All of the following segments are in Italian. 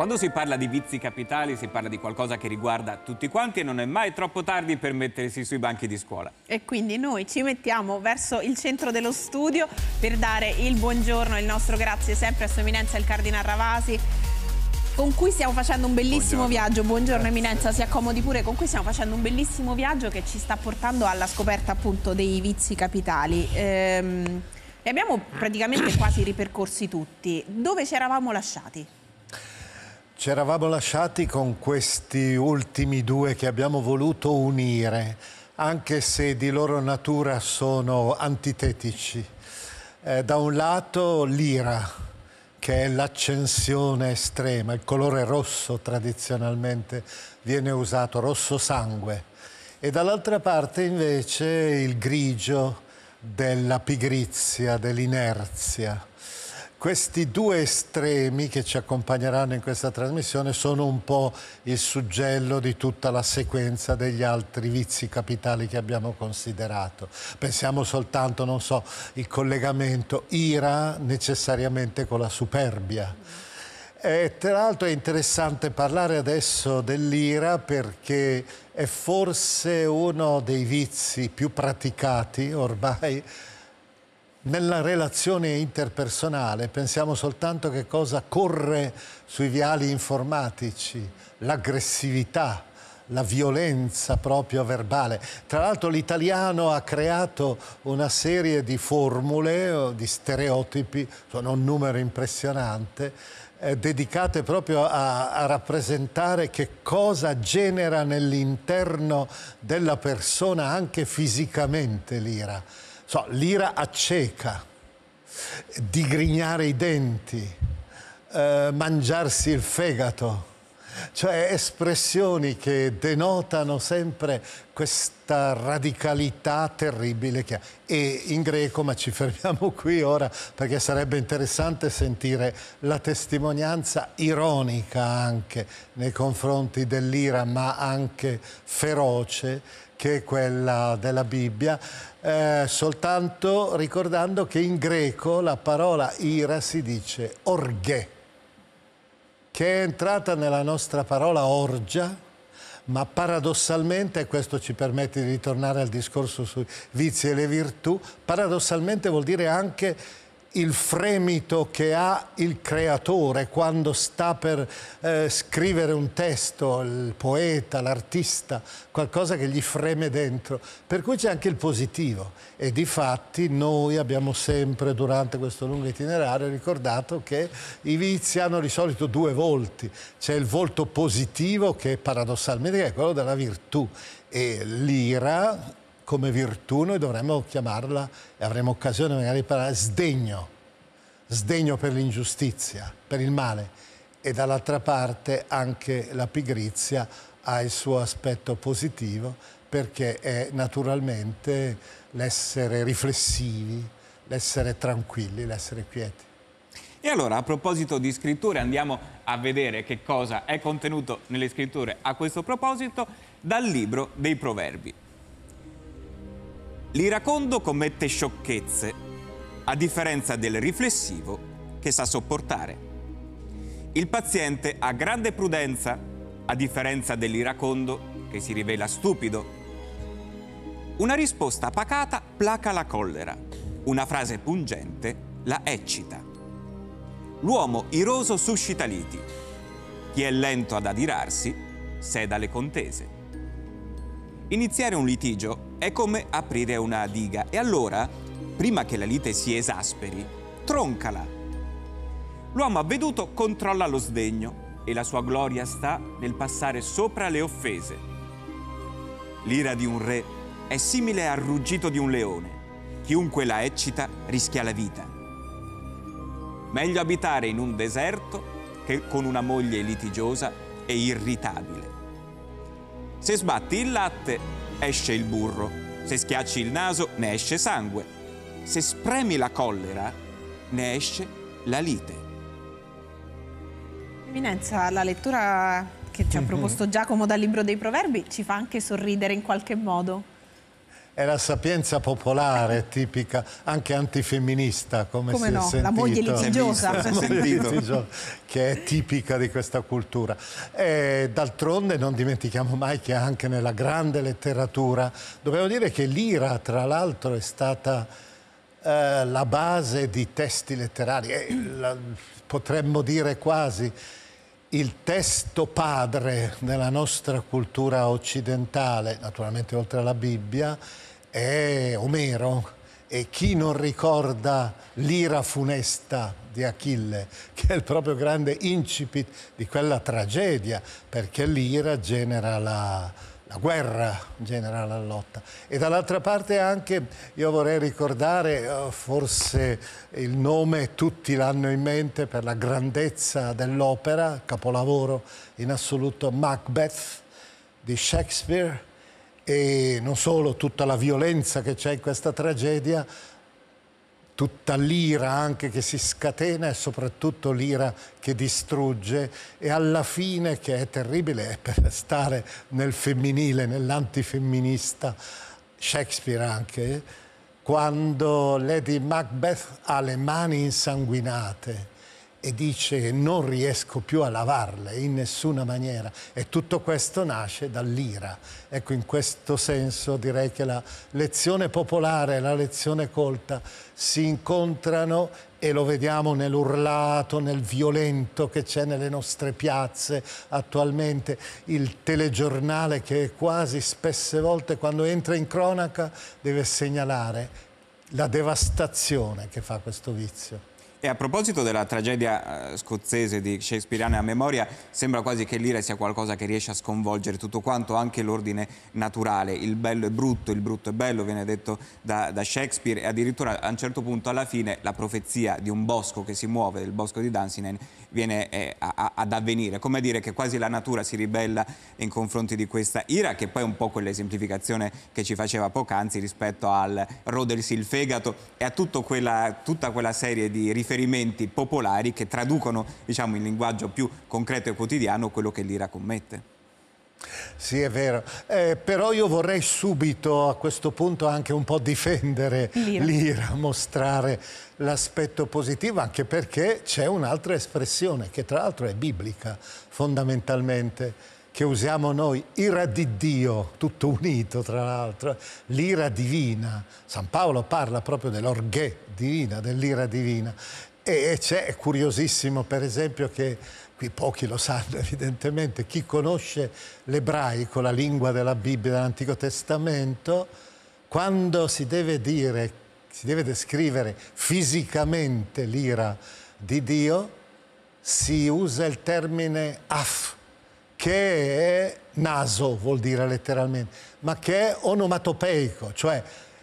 Quando si parla di vizi capitali si parla di qualcosa che riguarda tutti quanti e non è mai troppo tardi per mettersi sui banchi di scuola. E quindi noi ci mettiamo verso il centro dello studio per dare il buongiorno e il nostro grazie sempre a Sua Eminenza il Cardinal Ravasi con cui stiamo facendo un bellissimo Buongiorno. viaggio. Buongiorno Eminenza, si accomodi pure. Con cui stiamo facendo un bellissimo viaggio che ci sta portando alla scoperta appunto dei vizi capitali. Ehm, li abbiamo praticamente quasi ripercorsi tutti. Dove ci eravamo lasciati? Ci eravamo lasciati con questi ultimi due che abbiamo voluto unire, anche se di loro natura sono antitetici. Eh, da un lato l'ira, che è l'accensione estrema, il colore rosso tradizionalmente viene usato, rosso sangue, e dall'altra parte invece il grigio della pigrizia, dell'inerzia questi due estremi che ci accompagneranno in questa trasmissione sono un po' il suggello di tutta la sequenza degli altri vizi capitali che abbiamo considerato. Pensiamo soltanto, non so, il collegamento ira necessariamente con la superbia. E, tra l'altro è interessante parlare adesso dell'ira perché è forse uno dei vizi più praticati ormai nella relazione interpersonale pensiamo soltanto che cosa corre sui viali informatici, l'aggressività, la violenza proprio verbale. Tra l'altro l'italiano ha creato una serie di formule, di stereotipi, sono un numero impressionante, eh, dedicate proprio a, a, rappresentare che cosa genera nell'interno della persona anche fisicamente l'ira so, l'ira acceca, digrignare i denti, eh, mangiarsi il fegato, cioè espressioni che denotano sempre questa radicalità terribile che ha. E in greco, ma ci fermiamo qui ora perché sarebbe interessante sentire la testimonianza ironica anche nei confronti dell'ira, ma anche feroce, che è quella della Bibbia, eh, soltanto ricordando che in greco la parola ira si dice orghe, che è entrata nella nostra parola orgia, ma paradossalmente, e questo ci permette di ritornare al discorso sui vizi e le virtù, paradossalmente vuol dire anche il fremito che ha il creatore quando sta per eh, scrivere un testo, il poeta, l'artista, qualcosa che gli freme dentro. Per cui c'è anche il positivo e di fatti noi abbiamo sempre durante questo lungo itinerario ricordato che i vizi hanno di solito due volti. C'è il volto positivo che paradossalmente è quello della virtù e l'ira come virtù noi dovremmo chiamarla, e avremo occasione magari di parlare, sdegno, sdegno per l'ingiustizia, per il male. E dall'altra parte anche la pigrizia ha il suo aspetto positivo perché è naturalmente l'essere riflessivi, l'essere tranquilli, l'essere quieti. E allora, a proposito di scritture, andiamo a vedere che cosa è contenuto nelle scritture a questo proposito dal libro dei Proverbi. L'iracondo commette sciocchezze, a differenza del riflessivo che sa sopportare. Il paziente ha grande prudenza, a differenza dell'iracondo che si rivela stupido. Una risposta pacata placa la collera, una frase pungente la eccita. L'uomo iroso suscita liti. Chi è lento ad adirarsi seda le contese. Iniziare un litigio è come aprire una diga e allora, prima che la lite si esasperi, troncala. L'uomo avveduto controlla lo sdegno e la sua gloria sta nel passare sopra le offese. L'ira di un re è simile al ruggito di un leone. Chiunque la eccita rischia la vita. Meglio abitare in un deserto che con una moglie litigiosa e irritabile. Se sbatti il latte, esce il burro. Se schiacci il naso, ne esce sangue. Se spremi la collera, ne esce la lite. Eminenza, la lettura che ci ha mhm. proposto Giacomo dal libro dei Proverbi ci fa anche sorridere in qualche modo. È la sapienza popolare tipica, anche antifemminista, come, come si no, è sentito. la moglie litigiosa. La moglie litigiosa, che è tipica di questa cultura. D'altronde non dimentichiamo mai che anche nella grande letteratura, dobbiamo dire che l'ira, tra l'altro, è stata eh, la base di testi letterari, eh, la, potremmo dire quasi il testo padre della nostra cultura occidentale, naturalmente oltre alla Bibbia, è Omero. E chi non ricorda l'ira funesta di Achille, che è il proprio grande incipit di quella tragedia, perché l'ira genera la, la guerra genera la lotta. E dall'altra parte anche io vorrei ricordare, oh, forse il nome tutti l'hanno in mente per la grandezza dell'opera, capolavoro in assoluto Macbeth di Shakespeare e non solo tutta la violenza che c'è in questa tragedia, tutta l'ira anche che si scatena e soprattutto l'ira che distrugge. E alla fine, che è terribile, è per stare nel femminile, nell'antifemminista, Shakespeare anche, quando Lady Macbeth ha le mani insanguinate e dice non riesco più a lavarle in nessuna maniera e tutto questo nasce dall'ira. Ecco, in questo senso direi che la lezione popolare e la lezione colta si incontrano e lo vediamo nell'urlato, nel violento che c'è nelle nostre piazze attualmente, il telegiornale che quasi spesse volte quando entra in cronaca deve segnalare la devastazione che fa questo vizio. E a proposito della tragedia eh, scozzese di Shakespeareana a memoria, sembra quasi che l'ira sia qualcosa che riesce a sconvolgere tutto quanto, anche l'ordine naturale. Il bello è brutto, il brutto è bello, viene detto da, da, Shakespeare, e addirittura a un certo punto alla fine la profezia di un bosco che si muove, il bosco di Dunsinen, viene eh, a, a, ad avvenire. Come dire che quasi la natura si ribella in confronti di questa ira, che poi è un po' quell'esemplificazione che ci faceva poc'anzi rispetto al rodersi il fegato e a quella, tutta quella serie di riferimenti popolari che traducono diciamo, in linguaggio più concreto e quotidiano quello che l'ira commette. Sì, è vero. Eh, però io vorrei subito a questo punto anche un po' difendere l'ira, mostrare l'aspetto positivo, anche perché c'è un'altra espressione che tra l'altro è biblica fondamentalmente, che usiamo noi, ira di Dio, tutto unito tra l'altro, l'ira divina. San Paolo parla proprio dell'orghè divina, dell'ira divina. E c'è, curiosissimo per esempio che qui pochi lo sanno evidentemente, chi conosce l'ebraico, la lingua della Bibbia dell'Antico Testamento, quando si deve dire, si deve descrivere fisicamente l'ira di Dio, si usa il termine af, che è naso, vuol dire letteralmente, ma che è onomatopeico, cioè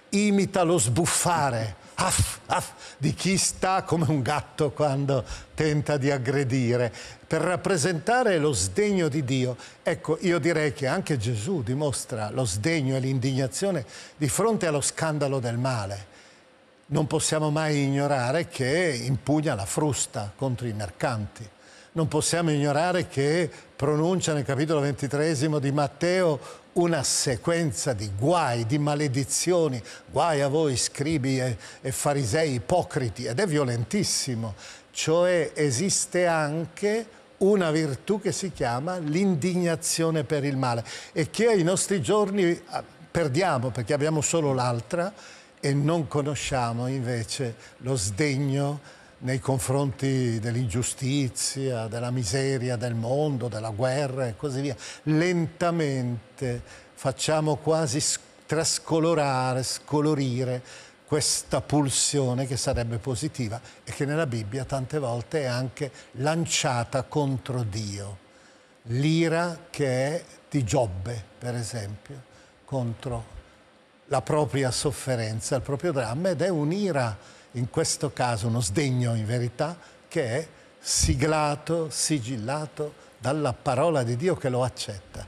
imita lo sbuffare aff, aff, di chi sta come un gatto quando tenta di aggredire, per rappresentare lo sdegno di Dio. Ecco, io direi che anche Gesù dimostra lo sdegno e l'indignazione di fronte allo scandalo del male. Non possiamo mai ignorare che impugna la frusta contro i mercanti. Non possiamo ignorare che pronuncia nel capitolo ventitresimo di Matteo una sequenza di guai, di maledizioni, guai a voi scribi e, e farisei ipocriti, ed è violentissimo. Cioè esiste anche una virtù che si chiama l'indignazione per il male e che ai nostri giorni ah, perdiamo perché abbiamo solo l'altra e non conosciamo invece lo sdegno nei confronti dell'ingiustizia, della miseria del mondo, della guerra e così via. Lentamente facciamo quasi trascolorare, scolorire questa pulsione che sarebbe positiva e che nella Bibbia tante volte è anche lanciata contro Dio. L'ira che è di Giobbe, per esempio, contro la propria sofferenza, il proprio dramma ed è un'ira in questo caso uno sdegno in verità che è siglato, sigillato dalla parola di Dio che lo accetta.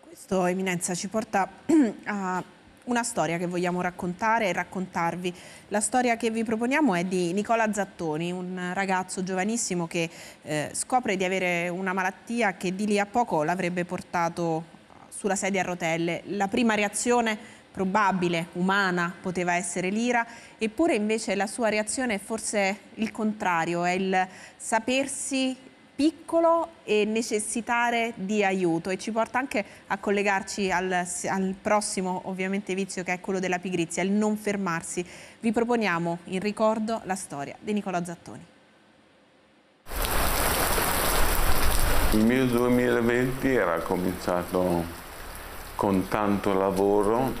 Questo, Eminenza, ci porta a una storia che vogliamo raccontare e raccontarvi. La storia che vi proponiamo è di Nicola Zattoni, un ragazzo giovanissimo che eh, scopre di avere una malattia che di lì a poco l'avrebbe portato sulla sedia a rotelle. La prima reazione probabile, umana, poteva essere l'ira, eppure invece la sua reazione è forse il contrario, è il sapersi piccolo e necessitare di aiuto e ci porta anche a collegarci al, al, prossimo ovviamente vizio che è quello della pigrizia, il non fermarsi. Vi proponiamo in ricordo la storia di Nicola Zattoni. Il mio 2020 era cominciato con tanto lavoro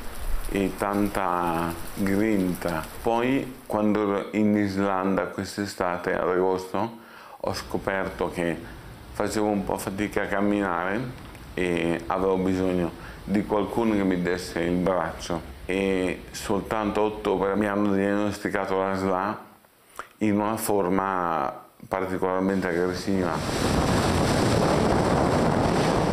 e tanta grinta. Poi quando ero in Islanda quest'estate ad agosto ho scoperto che facevo un po' fatica a camminare e avevo bisogno di qualcuno che mi desse il braccio e soltanto a ottobre mi hanno diagnosticato la SLA in una forma particolarmente aggressiva.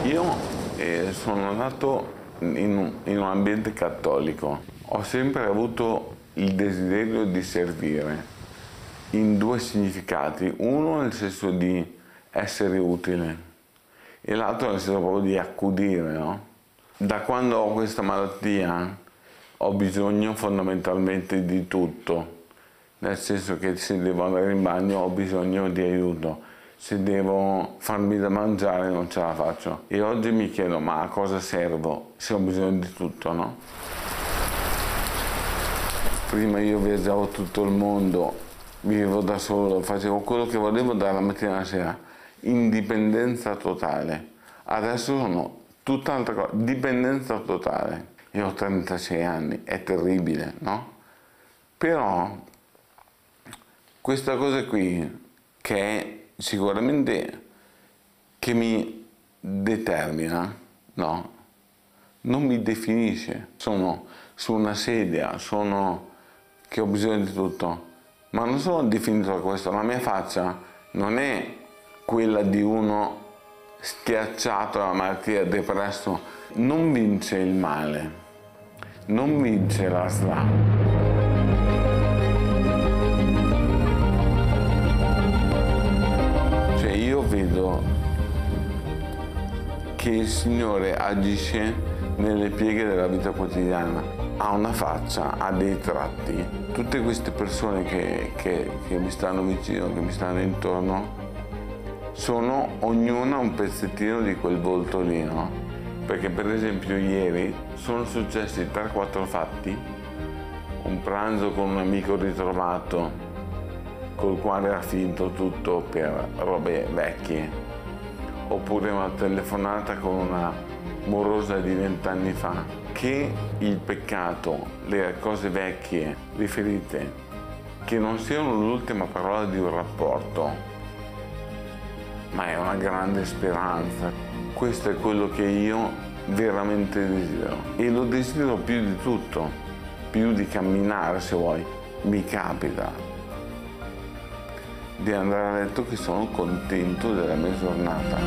Io eh, sono nato in, in un ambiente cattolico, ho sempre avuto il desiderio di servire in due significati, uno nel senso di essere utile e l'altro nel senso proprio di accudire. No? Da quando ho questa malattia ho bisogno fondamentalmente di tutto, nel senso che se devo andare in bagno ho bisogno di aiuto, se devo farmi da mangiare non ce la faccio. E oggi mi chiedo ma a cosa servo se ho bisogno di tutto, no? Prima io viaggiavo tutto il mondo vivevo da solo, facevo quello che volevo dalla mattina alla sera, indipendenza totale. Adesso sono tutt'altra cosa, dipendenza totale. Io ho 36 anni, è terribile, no? Però questa cosa qui, che è sicuramente che mi determina, no? Non mi definisce. Sono su una sedia, sono che ho bisogno di tutto ma non sono definito da questo, la mia faccia non è quella di uno schiacciato dalla malattia, depresso, non vince il male, non vince la SLA. Vedo che il Signore agisce nelle pieghe della vita quotidiana ha una faccia, ha dei tratti. Tutte queste persone che, che, che mi stanno vicino, che mi stanno intorno, sono ognuna un pezzettino di quel volto lì, no? Perché per esempio ieri sono successi 3-4 fatti, un pranzo con un amico ritrovato col quale ha finto tutto per robe vecchie, oppure una telefonata con una morosa di vent'anni fa. Che il peccato, le cose vecchie, riferite, che non siano l'ultima parola di un rapporto, ma è una grande speranza. Questo è quello che io veramente desidero. E lo desidero più di tutto, più di camminare se vuoi. Mi capita di andare a letto che sono contento della mia giornata.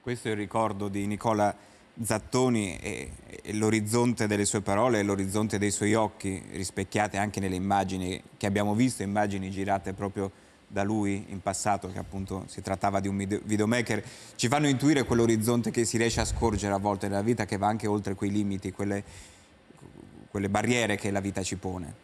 Questo è il ricordo di Nicola Zattoni e, l'orizzonte delle sue parole e l'orizzonte dei suoi occhi, rispecchiate anche nelle immagini che abbiamo visto, immagini girate proprio da lui in passato, che appunto si trattava di un videomaker, ci fanno intuire quell'orizzonte che si riesce a scorgere a volte nella vita, che va anche oltre quei limiti, quelle, quelle barriere che la vita ci pone.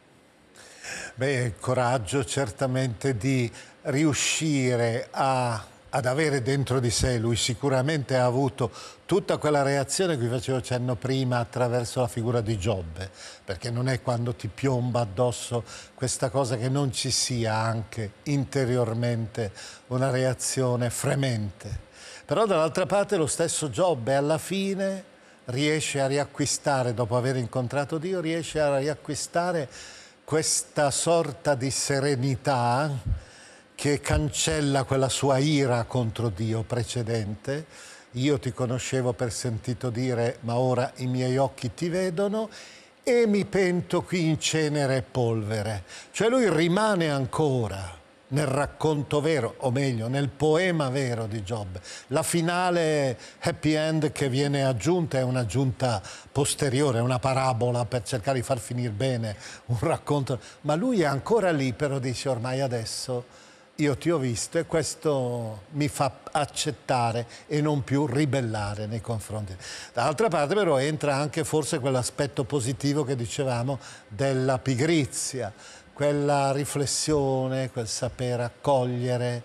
Beh, coraggio certamente di riuscire a ad avere dentro di sé, lui sicuramente ha avuto tutta quella reazione vi facevo cenno prima attraverso la figura di Giobbe, perché non è quando ti piomba addosso questa cosa che non ci sia anche interiormente una reazione fremente. Però dall'altra parte lo stesso Giobbe alla fine riesce a riacquistare, dopo aver incontrato Dio, riesce a riacquistare questa sorta di serenità che cancella quella sua ira contro Dio precedente. Io ti conoscevo per sentito dire, ma ora i miei occhi ti vedono e mi pento qui in cenere e polvere. Cioè lui rimane ancora nel racconto vero, o meglio, nel poema vero di Giobbe. La finale happy end che viene aggiunta è un'aggiunta posteriore, una parabola per cercare di far finire bene un racconto, ma lui è ancora lì, però dice ormai adesso io ti ho visto e questo mi fa accettare e non più ribellare nei confronti. Dall'altra parte però entra anche forse quell'aspetto positivo che dicevamo della pigrizia, quella riflessione, quel saper accogliere,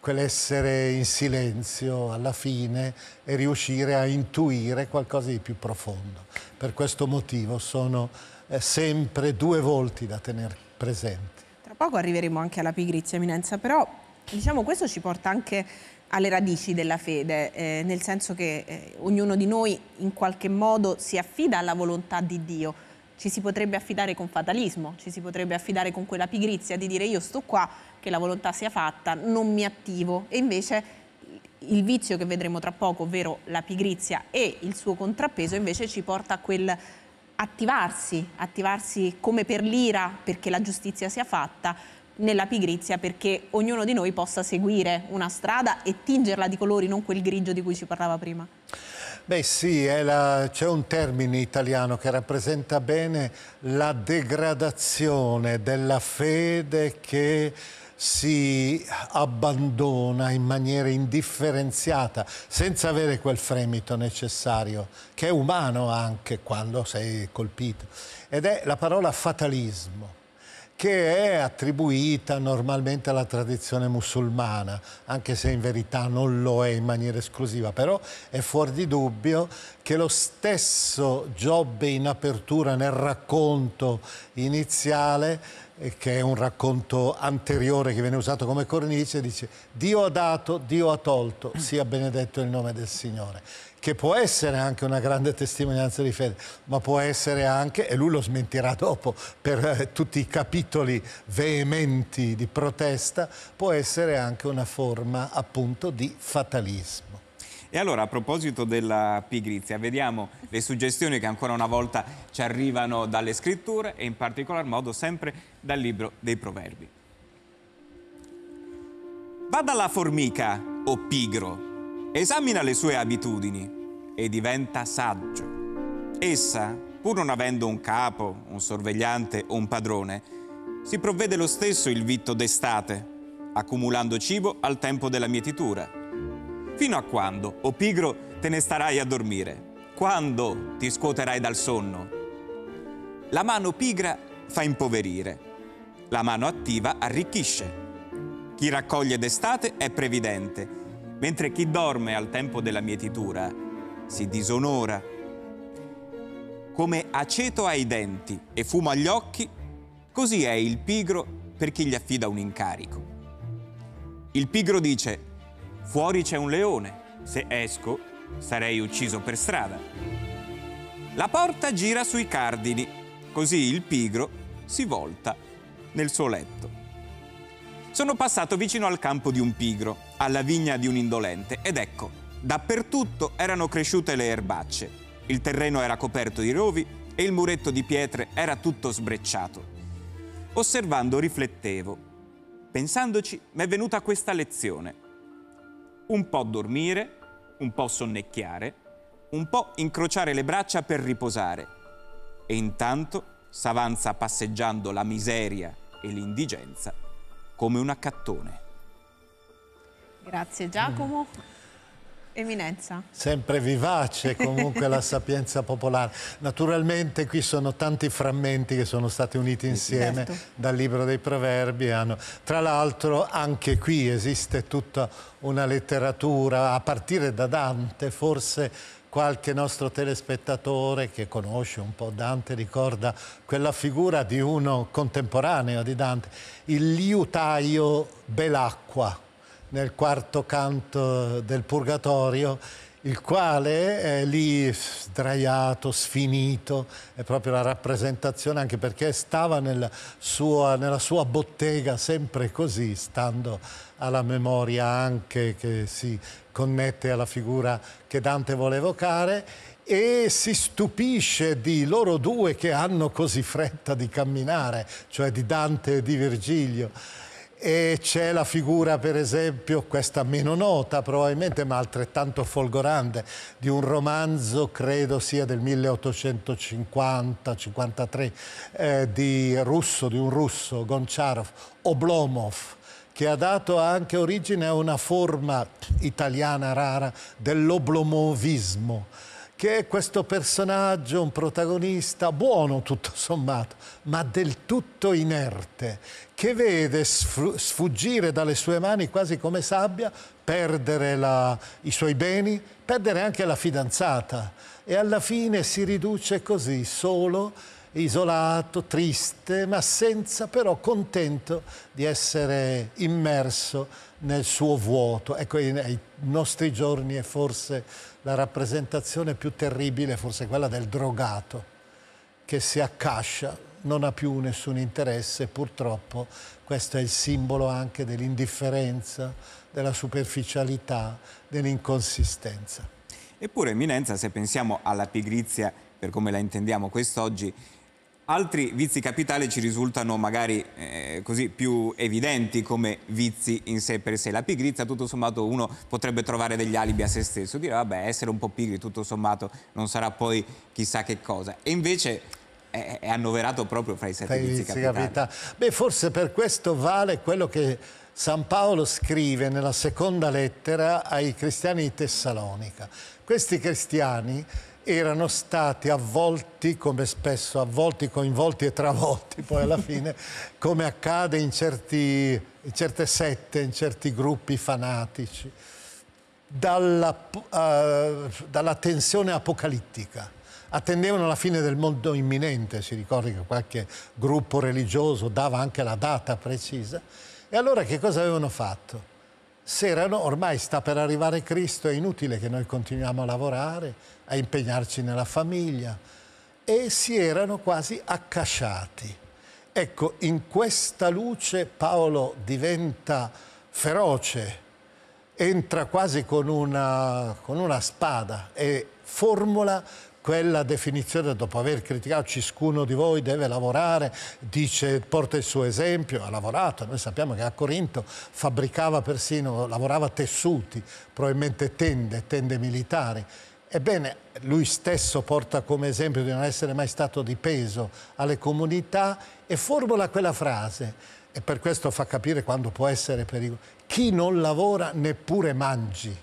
quell'essere in silenzio alla fine e riuscire a intuire qualcosa di più profondo. Per questo motivo sono eh, sempre due volti da tenere presenti poco arriveremo anche alla pigrizia, Eminenza, però diciamo questo ci porta anche alle radici della fede, eh, nel senso che eh, ognuno di noi in qualche modo si affida alla volontà di Dio. Ci si potrebbe affidare con fatalismo, ci si potrebbe affidare con quella pigrizia di dire io sto qua, che la volontà sia fatta, non mi attivo. E invece il vizio che vedremo tra poco, ovvero la pigrizia e il suo contrappeso, invece ci porta a quel attivarsi, attivarsi come per l'ira perché la giustizia sia fatta, nella pigrizia perché ognuno di noi possa seguire una strada e tingerla di colori, non quel grigio di cui ci parlava prima. Beh sì, c'è un termine italiano che rappresenta bene la degradazione della fede che si abbandona in maniera indifferenziata, senza avere quel fremito necessario, che è umano anche quando sei colpito. Ed è la parola fatalismo che è attribuita normalmente alla tradizione musulmana, anche se in verità non lo è in maniera esclusiva, però è fuori di dubbio che lo stesso Giobbe in apertura nel racconto iniziale che è un racconto anteriore che viene usato come cornice, dice Dio ha dato, Dio ha tolto, sia benedetto il nome del Signore, che può essere anche una grande testimonianza di fede, ma può essere anche, e lui lo smentirà dopo per eh, tutti i capitoli veementi di protesta, può essere anche una forma appunto di fatalismo. E allora a proposito della pigrizia, vediamo le suggestioni che ancora una volta ci arrivano dalle scritture e in particolar modo sempre dal libro dei proverbi. Va dalla formica, o pigro, esamina le sue abitudini e diventa saggio. Essa, pur non avendo un capo, un sorvegliante o un padrone, si provvede lo stesso il vitto d'estate, accumulando cibo al tempo della mietitura Fino a quando, o pigro, te ne starai a dormire? Quando ti scuoterai dal sonno? La mano pigra fa impoverire, la mano attiva arricchisce. Chi raccoglie d'estate è previdente, mentre chi dorme al tempo della mietitura si disonora. Come aceto ai denti e fumo agli occhi, così è il pigro per chi gli affida un incarico. Il pigro dice, Fuori c'è un leone. Se esco, sarei ucciso per strada. La porta gira sui cardini, così il pigro si volta nel suo letto. Sono passato vicino al campo di un pigro, alla vigna di un indolente, ed ecco, dappertutto erano cresciute le erbacce. Il terreno era coperto di rovi e il muretto di pietre era tutto sbrecciato. Osservando riflettevo. Pensandoci, mi è venuta questa lezione un po' dormire, un po' sonnecchiare, un po' incrociare le braccia per riposare e intanto s'avanza passeggiando la miseria e l'indigenza come un accattone. Grazie Giacomo. Eminenza. Sempre vivace comunque la sapienza popolare. Naturalmente qui sono tanti frammenti che sono stati uniti insieme certo. dal libro dei proverbi. Hanno... Tra l'altro anche qui esiste tutta una letteratura, a partire da Dante, forse qualche nostro telespettatore che conosce un po' Dante ricorda quella figura di uno contemporaneo di Dante, il liutaio Belacqua, nel quarto canto del Purgatorio, il quale è lì sdraiato, sfinito, è proprio la rappresentazione anche perché stava nella sua, nella sua bottega sempre così, stando alla memoria anche che si connette alla figura che Dante vuole evocare e si stupisce di loro due che hanno così fretta di camminare, cioè di Dante e di Virgilio e c'è la figura per esempio, questa meno nota probabilmente ma altrettanto folgorante, di un romanzo credo sia del 1850-53 eh, di russo, di un russo, Goncharov, Oblomov, che ha dato anche origine a una forma italiana rara dell'oblomovismo che è questo personaggio, un protagonista buono tutto sommato, ma del tutto inerte, che vede sfuggire dalle sue mani quasi come sabbia, perdere la, i suoi beni, perdere anche la fidanzata e alla fine si riduce così, solo, isolato, triste, ma senza però contento di essere immerso nel suo vuoto. Ecco, nei nostri giorni è forse la rappresentazione più terribile, forse quella del drogato, che si accascia, non ha più nessun interesse, purtroppo questo è il simbolo anche dell'indifferenza, della superficialità, dell'inconsistenza. Eppure, Eminenza, se pensiamo alla pigrizia, per come la intendiamo quest'oggi, Altri vizi capitali ci risultano magari eh, così più evidenti come vizi in sé per sé. La pigrizia, tutto sommato, uno potrebbe trovare degli alibi a se stesso, dire vabbè, essere un po' pigri, tutto sommato, non sarà poi chissà che cosa. E invece è, è annoverato proprio fra i sette vizi, capitali. capitali. Beh, forse per questo vale quello che San Paolo scrive nella seconda lettera ai cristiani di Tessalonica. Questi cristiani erano stati avvolti, come spesso avvolti, coinvolti e travolti poi alla fine, come accade in, certi, in certe sette, in certi gruppi fanatici, dalla, uh, dalla tensione apocalittica. Attendevano la fine del mondo imminente, si ricorda che qualche gruppo religioso dava anche la data precisa. E allora che cosa avevano fatto? Se erano, ormai sta per arrivare Cristo, è inutile che noi continuiamo a lavorare, a impegnarci nella famiglia e si erano quasi accasciati. Ecco, in questa luce Paolo diventa feroce, entra quasi con una, con una spada e formula quella definizione dopo aver criticato ciascuno di voi deve lavorare, dice, porta il suo esempio, ha lavorato, noi sappiamo che a Corinto fabbricava persino, lavorava tessuti, probabilmente tende, tende militari Ebbene, lui stesso porta come esempio di non essere mai stato di peso alle comunità e formula quella frase e per questo fa capire quando può essere pericoloso. Chi non lavora neppure mangi.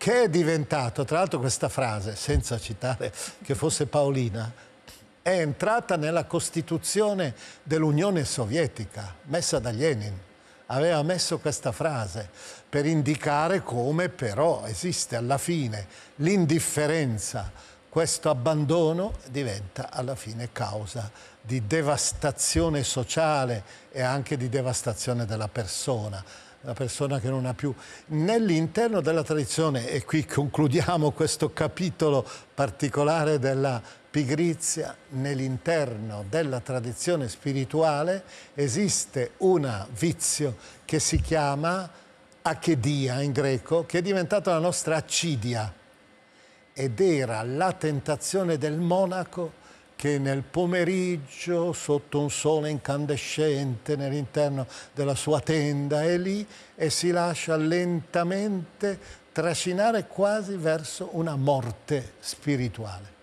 Che è diventato, tra l'altro questa frase, senza citare che fosse Paolina, è entrata nella Costituzione dell'Unione Sovietica, messa da Lenin. Aveva messo questa frase per indicare come però esiste alla fine l'indifferenza, questo abbandono diventa alla fine causa di devastazione sociale e anche di devastazione della persona la persona che non ha più. Nell'interno della tradizione, e qui concludiamo questo capitolo particolare della pigrizia, nell'interno della tradizione spirituale esiste un vizio che si chiama achedia in greco, che è diventata la nostra accidia ed era la tentazione del monaco che nel pomeriggio, sotto un sole incandescente, nell'interno della sua tenda, è lì e si lascia lentamente trascinare quasi verso una morte spirituale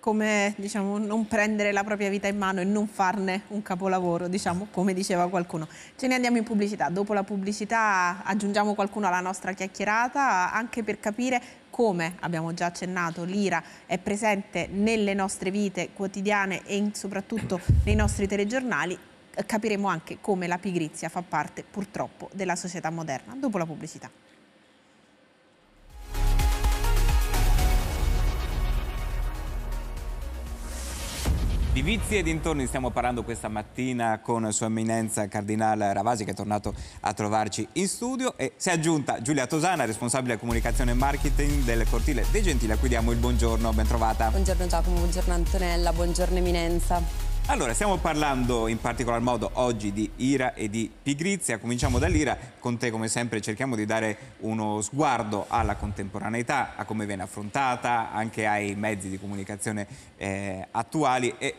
come diciamo, non prendere la propria vita in mano e non farne un capolavoro, diciamo, come diceva qualcuno. Ce ne andiamo in pubblicità. Dopo la pubblicità aggiungiamo qualcuno alla nostra chiacchierata anche per capire come, abbiamo già accennato, l'ira è presente nelle nostre vite quotidiane e in, soprattutto nei nostri telegiornali. Capiremo anche come la pigrizia fa parte purtroppo della società moderna. Dopo la pubblicità. Di vizi e dintorni stiamo parlando questa mattina con Sua Eminenza Cardinale Ravasi che è tornato a trovarci in studio e si è aggiunta Giulia Tosana, responsabile comunicazione e marketing del Cortile De Gentili, a cui diamo il buongiorno, ben trovata. Buongiorno Giacomo, buongiorno Antonella, buongiorno Eminenza. Allora, stiamo parlando in particolar modo oggi di ira e di pigrizia. Cominciamo dall'ira. Con te, come sempre, cerchiamo di dare uno sguardo alla contemporaneità, a come viene affrontata, anche ai mezzi di comunicazione eh, attuali e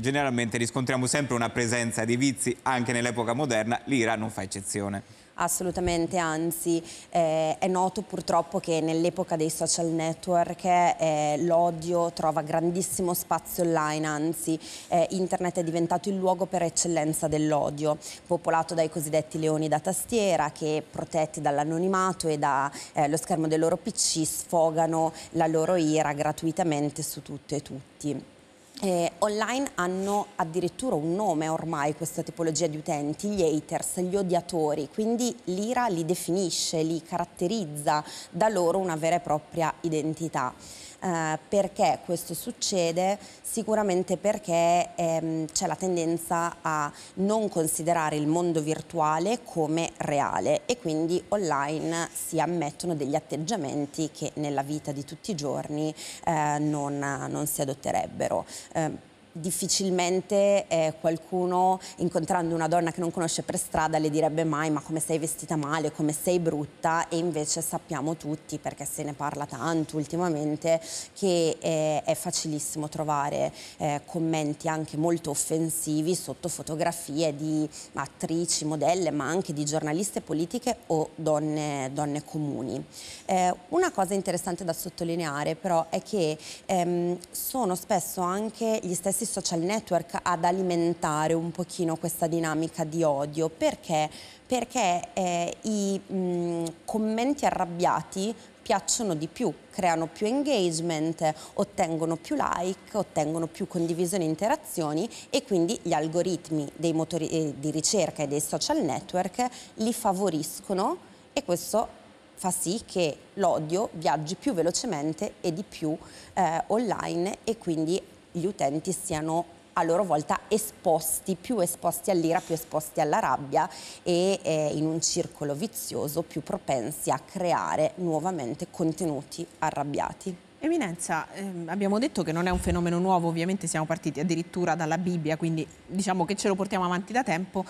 generalmente riscontriamo sempre una presenza di vizi anche nell'epoca moderna, l'IRA non fa eccezione. Assolutamente, anzi eh, è noto purtroppo che nell'epoca dei social network eh, l'odio trova grandissimo spazio online, anzi eh, internet è diventato il luogo per eccellenza dell'odio, popolato dai cosiddetti leoni da tastiera che protetti dall'anonimato e dallo eh, schermo del loro PC sfogano la loro ira gratuitamente su tutto e tutti. Eh, online hanno addirittura un nome ormai questa tipologia di utenti, gli haters, gli odiatori, quindi l'IRA li definisce, li caratterizza, da loro una vera e propria identità. Eh, perché questo succede? Sicuramente perché ehm, c'è la tendenza a non considerare il mondo virtuale come reale e quindi online si ammettono degli atteggiamenti che nella vita di tutti i giorni eh, non, non, si adotterebbero. Eh, difficilmente eh, qualcuno incontrando una donna che non conosce per strada le direbbe mai ma come sei vestita male, come sei brutta e invece sappiamo tutti perché se ne parla tanto ultimamente che eh, è facilissimo trovare eh, commenti anche molto offensivi sotto fotografie di attrici, modelle ma anche di giornaliste politiche o donne, donne comuni. Eh, una cosa interessante da sottolineare però è che ehm, sono spesso anche gli stessi social network ad alimentare un pochino questa dinamica di odio. Perché? Perché eh, i mh, commenti arrabbiati piacciono di più, creano più engagement, ottengono più like, ottengono più condivisioni e interazioni e quindi gli algoritmi dei motori eh, di ricerca e dei social network li favoriscono e questo fa sì che l'odio viaggi più velocemente e di più eh, online e quindi gli utenti siano a loro volta esposti, più esposti all'ira, più esposti alla rabbia e eh, in un circolo vizioso più propensi a creare nuovamente contenuti arrabbiati. Eminenza, ehm, abbiamo detto che non è un fenomeno nuovo, ovviamente siamo partiti addirittura dalla Bibbia, quindi diciamo che ce lo portiamo avanti da tempo.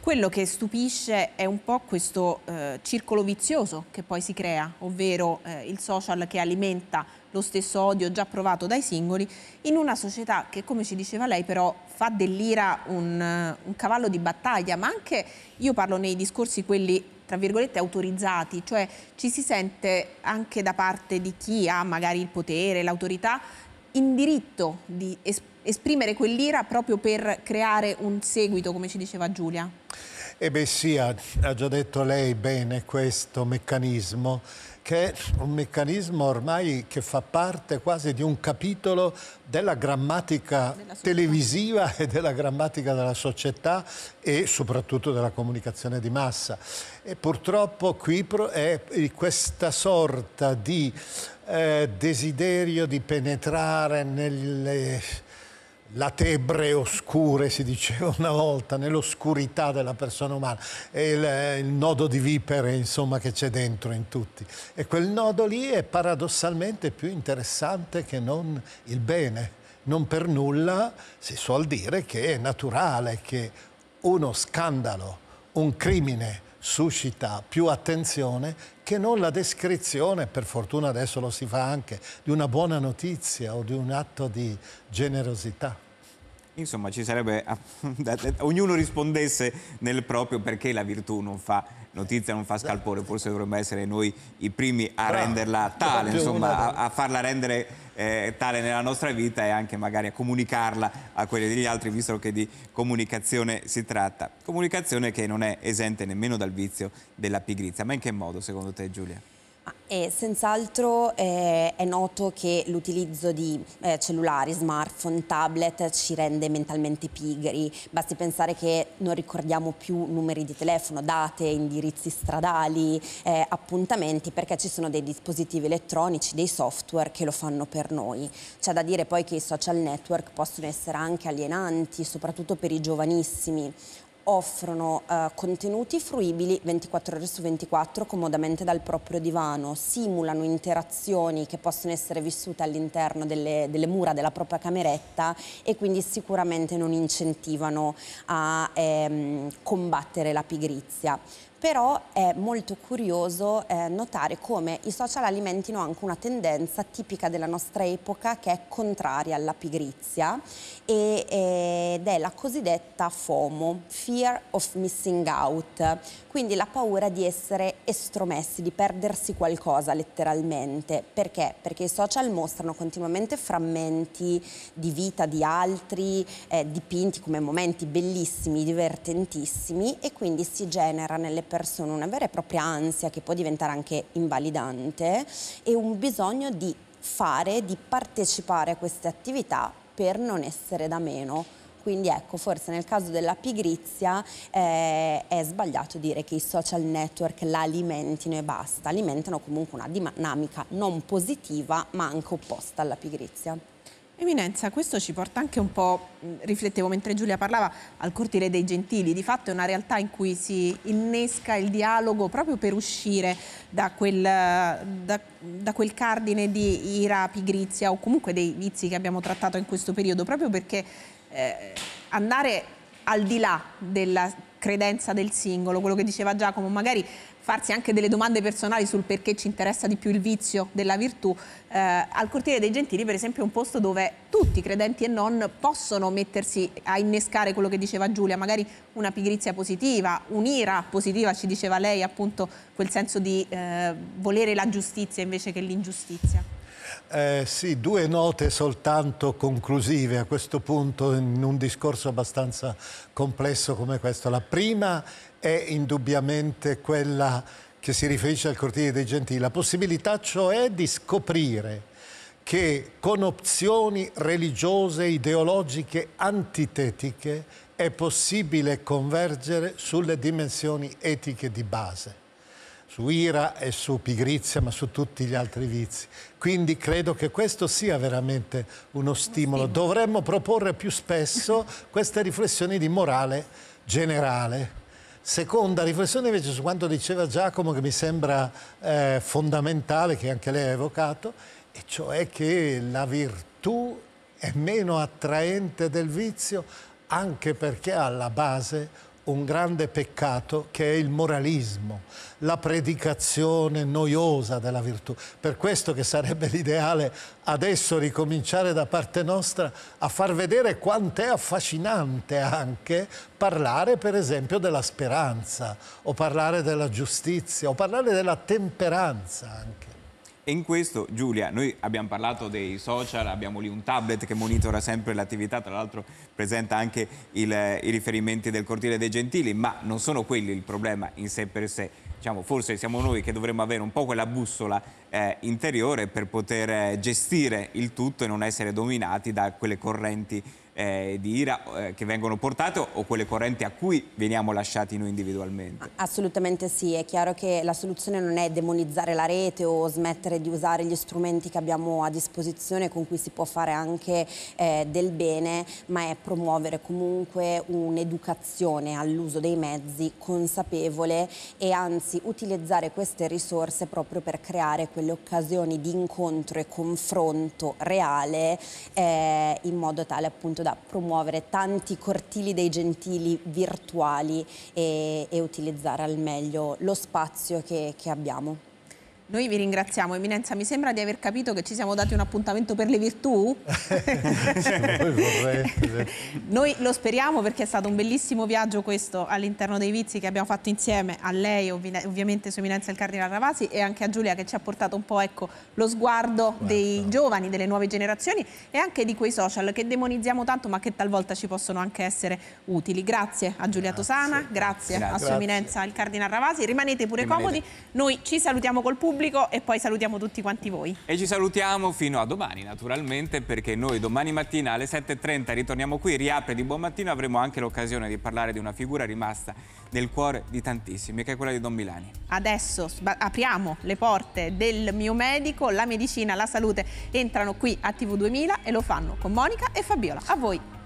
Quello che stupisce è un po' questo eh, circolo vizioso che poi si crea, ovvero eh, il social che alimenta lo stesso odio già provato dai singoli, in una società che, come ci diceva lei, però fa dell'ira un, un cavallo di battaglia, ma anche, io parlo nei discorsi quelli tra virgolette autorizzati, cioè ci si sente anche da parte di chi ha magari il potere, l'autorità, in diritto di esprimere quell'ira proprio per creare un seguito, come ci diceva Giulia? Eh beh sì, ha, ha già detto lei bene questo meccanismo che è un meccanismo ormai che fa parte quasi di un capitolo della grammatica della televisiva e della grammatica della società e soprattutto della comunicazione di massa. E purtroppo qui è questa sorta di eh, desiderio di penetrare nelle la tebre oscure, si diceva una volta, nell'oscurità della persona umana, è il, il, nodo di vipere insomma, che c'è dentro in tutti. E quel nodo lì è paradossalmente più interessante che non il bene. Non per nulla si suol dire che è naturale che uno scandalo, un crimine suscita più attenzione che non la descrizione, per fortuna adesso lo si fa anche, di una buona notizia o di un atto di generosità. Insomma, ci sarebbe, ognuno rispondesse nel proprio perché la virtù non fa notizia, non fa scalpore, forse dovremmo essere noi i primi a renderla tale, insomma, a, a farla rendere eh, tale nella nostra vita e anche magari a comunicarla a quelli degli altri, visto che di comunicazione si tratta. Comunicazione che non è esente nemmeno dal vizio della pigrizia. Ma in che modo, secondo te, Giulia? E senz'altro eh, è noto che l'utilizzo di eh, cellulari, smartphone, tablet ci rende mentalmente pigri. Basti pensare che non ricordiamo più numeri di telefono, date, indirizzi stradali, eh, appuntamenti, perché ci sono dei dispositivi elettronici, dei software che lo fanno per noi. C'è da dire poi che i social network possono essere anche alienanti, soprattutto per i giovanissimi offrono eh, contenuti fruibili 24 ore su 24 comodamente dal proprio divano, simulano interazioni che possono essere vissute all'interno delle, delle, mura della propria cameretta e quindi sicuramente non incentivano a ehm, combattere la pigrizia. Però è molto curioso eh, notare come i social alimentino anche una tendenza tipica della nostra epoca che è contraria alla pigrizia e, ed è la cosiddetta FOMO, Fear of Missing Out, quindi la paura di essere estromessi, di perdersi qualcosa letteralmente. Perché? Perché i social mostrano continuamente frammenti di vita di altri, eh, dipinti come momenti bellissimi, divertentissimi e quindi si genera nelle persone una vera e propria ansia che può diventare anche invalidante e un bisogno di fare, di partecipare a queste attività per non essere da meno. Quindi ecco, forse nel caso della pigrizia eh, è sbagliato dire che i social network la alimentino e basta, alimentano comunque una dinamica non positiva ma anche opposta alla pigrizia. Eminenza, questo ci porta anche un po', riflettevo mentre Giulia parlava, al cortile dei gentili. Di fatto è una realtà in cui si innesca il dialogo proprio per uscire da quel, da, da quel cardine di ira, pigrizia o comunque dei vizi che abbiamo trattato in questo periodo, proprio perché eh, andare al di là della credenza del singolo, quello che diceva Giacomo, magari farsi anche delle domande personali sul perché ci interessa di più il vizio della virtù. Eh, al Cortile dei Gentili, per esempio, è un posto dove tutti, credenti e non, possono mettersi a innescare quello che diceva Giulia, magari una pigrizia positiva, un'ira positiva, ci diceva lei, appunto quel senso di eh, volere la giustizia invece che l'ingiustizia. Eh, sì, due note soltanto conclusive a questo punto in un discorso abbastanza complesso come questo. La prima è indubbiamente quella che si riferisce al cortile dei gentili, la possibilità cioè di scoprire che con opzioni religiose, ideologiche antitetiche è possibile convergere sulle dimensioni etiche di base su ira e su pigrizia, ma su tutti gli altri vizi. Quindi credo che questo sia veramente uno stimolo. Dovremmo proporre più spesso queste riflessioni di morale generale. Seconda riflessione invece su quanto diceva Giacomo, che mi sembra eh, fondamentale, che anche lei ha evocato, e cioè che la virtù è meno attraente del vizio anche perché alla base un grande peccato che è il moralismo, la predicazione noiosa della virtù. Per questo che sarebbe l'ideale adesso ricominciare da parte nostra a far vedere quanto è affascinante anche parlare per esempio della speranza o parlare della giustizia o parlare della temperanza anche. E in questo, Giulia, noi abbiamo parlato dei social, abbiamo lì un tablet che monitora sempre l'attività, tra l'altro presenta anche il, i riferimenti del cortile dei gentili, ma non sono quelli il problema in sé per sé. Diciamo, forse siamo noi che dovremmo avere un po' quella bussola eh, interiore per poter eh, gestire il tutto e non essere dominati da quelle correnti eh, di ira eh, che vengono portate o quelle correnti a cui veniamo lasciati noi individualmente? Assolutamente sì, è chiaro che la soluzione non è demonizzare la rete o smettere di usare gli strumenti che abbiamo a disposizione con cui si può fare anche eh, del bene, ma è promuovere comunque un'educazione all'uso dei mezzi consapevole e anzi utilizzare queste risorse proprio per creare quelle occasioni di incontro e confronto reale eh, in modo tale appunto da da promuovere tanti cortili dei gentili virtuali e, e utilizzare al meglio lo spazio che, che abbiamo. Noi vi ringraziamo. Eminenza, mi sembra di aver capito che ci siamo dati un appuntamento per le virtù. Noi lo speriamo perché è stato un bellissimo viaggio questo all'interno dei vizi che abbiamo fatto insieme a lei, ovviamente su Eminenza il Cardinale Ravasi e anche a Giulia che ci ha portato un po' ecco, lo sguardo Guarda. dei giovani, delle nuove generazioni e anche di quei social che demonizziamo tanto ma che talvolta ci possono anche essere utili. Grazie a Giulia grazie. Tosana, grazie, grazie. a Sua Eminenza il Cardinale Ravasi. Rimanete pure Rimanete. comodi. Noi ci salutiamo col pubblico pubblico e poi salutiamo tutti quanti voi. E ci salutiamo fino a domani naturalmente perché noi domani mattina alle 7.30 ritorniamo qui, riapre di buon mattino, avremo anche l'occasione di parlare di una figura rimasta nel cuore di tantissimi che è quella di Don Milani. Adesso apriamo le porte del mio medico, la medicina, la salute entrano qui a TV2000 e lo fanno con Monica e Fabiola. A voi.